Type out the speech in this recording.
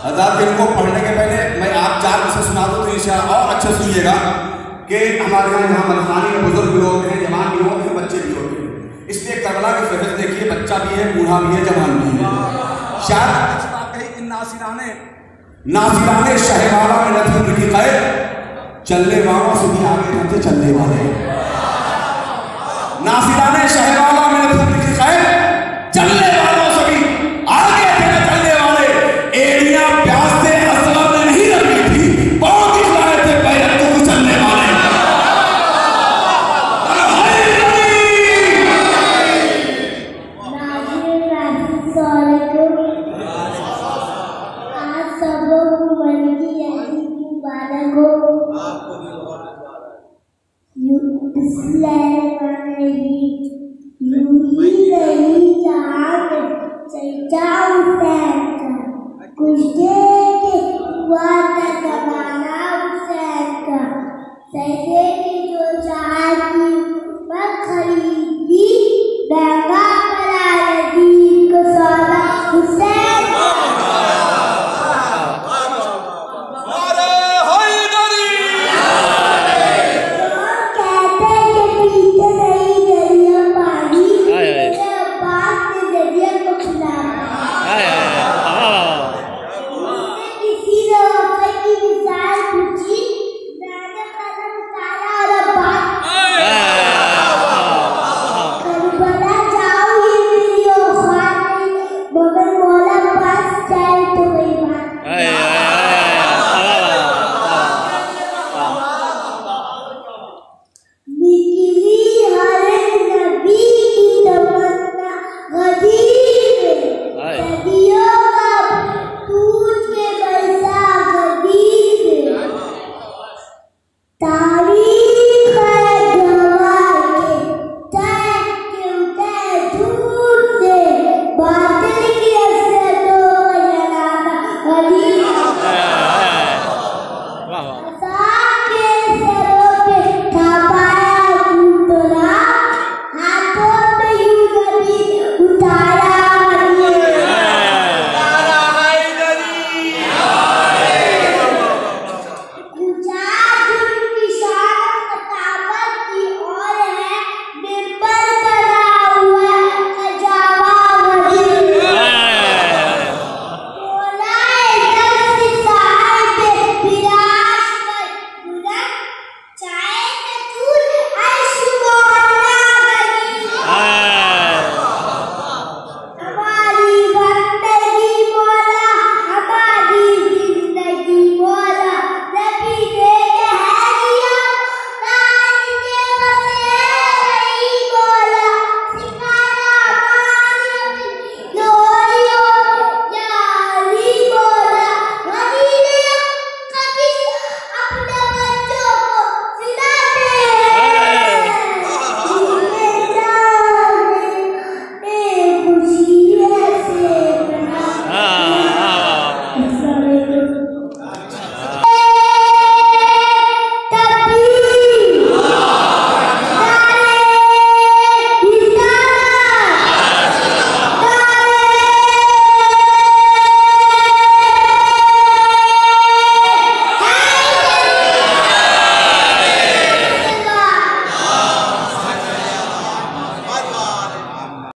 आज़ाद इनको पढ़ने के पहले मैं आप चार से सुना दूँ तो इसे और अच्छे सुनिएगा कि हमारे यहाँ यहाँ मलखानी में बुज़ुर्ग होते हैं, जवान भी होते हैं, बच्चे भी होते हैं। इसलिए करबला की फहरिस्त देखिए, बच्चा भी है, बूढ़ा भी है, जवान भी है। शायद कही कि नासिराने नासिराने शहवाला में नथी उम्र की कैद चलने वालों से भी आगे रहते चलने वाले। नासिराने मुबारक को यू-। यूँ ही नहीं जहाँ में चर्चा हुसैन कुछ देर के हुआ था जमाना सहजे की